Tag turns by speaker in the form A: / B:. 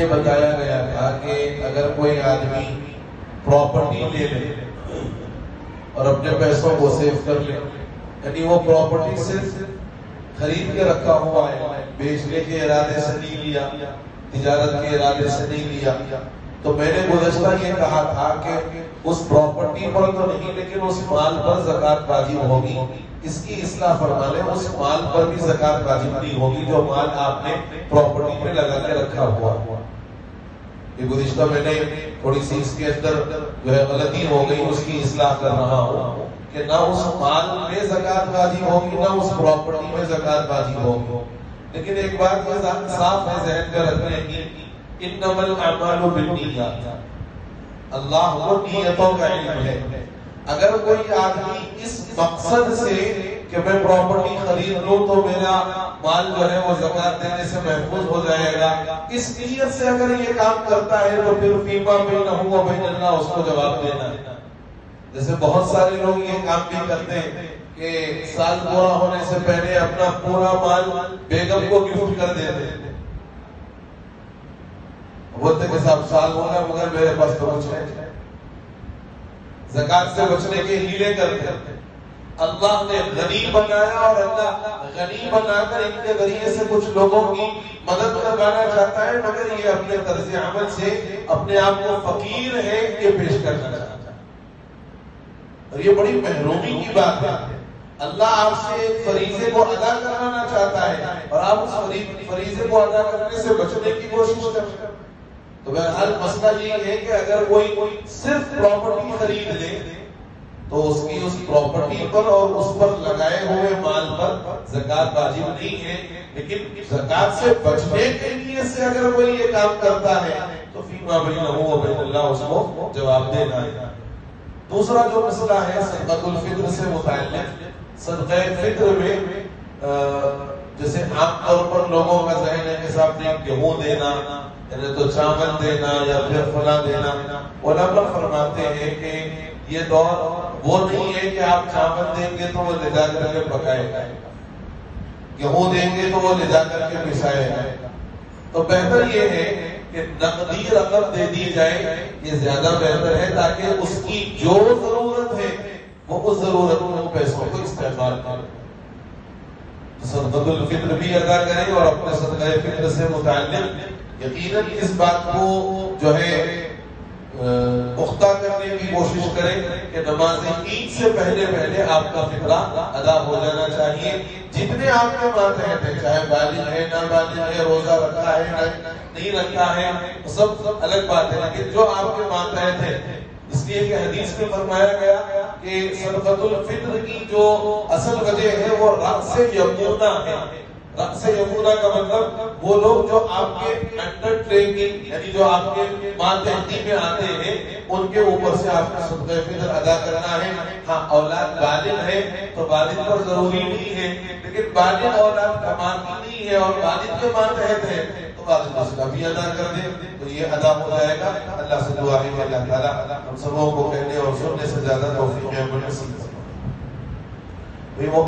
A: یہ بتایا گیا تھا کہ اگر کوئی آدمی پراپرٹی لے لے اور اپنے پیسوں کو سیو کر لے یعنی وہ پراپرٹی صرف خرید کے رکھا ہوا ہے، بیچنے کے ارادے سے نہیں لیا، تجارت کے ارادے سے نہیں لیا۔ تو میں نے گزشتہ یہ کہا تھا کہ اس پراپرٹی پر تو نہیں، لیکن اس مال پر زکات واجب ہوگی۔ اس کی اصلاح فرما لیں، اس مال پر بھی زکات واجب نہیں ہوگی جو مال آپ نے پراپرٹی پہ لگا کے رکھا ہوا ہوا۔ یہ گزشتہ میں نے تھوڑی سی اس کے اندر جو ہے غلطی ہو گئی، اس کی اصلاح کر رہا ہوں کہ نہ اس مال میں زکات واجب ہوگی نہ اس پراپرٹی میں زکات واجب ہوگی لیکن ایک بات یہ صاف ہے، ذہن میں رکھنے کی انما الاعمال بالنیات اللہ کو نیتوں کا علم ہے۔ اگر کوئی آدمی اس مقصد سے کہ میں پراپرٹی خرید لوں تو میرا مال جو ہے وہ زکات دینے سے محفوظ ہو جائے گا۔ اس نیت سے اگر یہ کام کرتا ہے تو پھر فیما بینہ و بین اللہ اس کو جواب دینا۔ ہے جیسے بہت سارے لوگ یہ کام بھی کرتے ہیں کہ سال پورا ہونے سے پہلے اپنا پورا مال بیگم کو گفٹ کر دیتے ہیں بولتے کہ صاحب سال ہوگا مگر میرے پاس تو کچھ ہے۔ زکات سے بچنے کے ہیلے کرتے ہیں۔ اللہ نے غنی بنایا اور اللہ غنی بنا کر ان کے ذریعے سے کچھ لوگوں کی مدد کروانا چاہتا ہے، مگر یہ اپنے طرز عمل سے اپنے آپ کو فقیر ہے یہ پیش کرنا چاہتا ہے۔ اور یہ بڑی محرومی کی بات ہے۔ اللہ آپ سے فریضے کو ادا کرانا چاہتا ہے اور آپ اس فریضے کو ادا کرنے سے بچنے کی کوشش کرتے ہیں۔ تو بہرحال مسئلہ یہ ہے کہ اگر کوئی صرف پراپرٹی خرید لے تو اس کی اس پراپرٹی پر اور اس پر لگائے ہوئے مال پر زکات واجب نہیں ہے، لیکن زکات سے بچنے کے لیے سے اگر کوئی یہ کام کرتا ہے، تو فیما بینہ و بین اللہ اس کو جواب دینا ہے۔ دوسرا جو مسئلہ ہے، صدقۃ الفطر سے متعلق۔ صدقہ فطر میں جیسے عام طور پر لوگوں کا ذہن ہے کہ صاحب نے گیہوں دینا یعنی تو چاول دینا یا پھر فلا دینا۔ علماء فرماتے ہیں کہ یہ دور وہ نہیں ہے کہ آپ چاول دیں گے تو وہ لے جا کر کے پکائے۔ گا گیہوں دیں گے تو وہ لے جا کر کے پسائے گا تو بہتر یہ ہے کہ نقدی رقم دے دی جائے، یہ زیادہ بہتر ہے تاکہ اس کی جو ضرورت ہے، وہ اس ضرورت میں پیسوں کو استعمال کرے۔ صدقۃ الفطر بھی ادا کریں اور اپنے صدقہ فطر سے متعلق یقیناً اس بات کو جو ہے پختہ کرنے کی کوشش کریں کہ نماز عید سے پہلے پہلے آپ کا فطرہ ادا ہو جانا چاہیے۔ جتنے آپ کے ماتحت ہیں، چاہے بالغ ہے نہ بالغ ہے، روزہ رکھا ہے، نہیں رکھا ہے سب الگ بات ہے۔ لیکن جو آپ کے ماتحت ہیں، اس لیے کہ حدیث میں فرمایا گیا کہ صدقۃ الفطر کی جو اصل وجہ ہے، وہ رأس یمونہ ہے۔ رأس یمونہ کا مطلب وہ لوگ جو آپ کے انڈر ٹریننگ یعنی جو آپ کے ماتحتی میں آتے ہیں، ان کے اوپر سے آپ کو صدقہ فطر ادا کرنا ہے۔ ہاں اولاد بالغ ہے تو بالغ پر ضروری نہیں ہے، لیکن بالغ اولاد کماتی نہیں ہے اور والد کے ماتحت ہے، تو والد اس کا بھی ادا کر دے، تو یہ ادا ہو جائے گا۔ اللہ سے دعا ہے کہ اللہ تعالیٰ ہم سبوں کو کہنے اور سننے سے زیادہ توفیق عمل نصیب وہ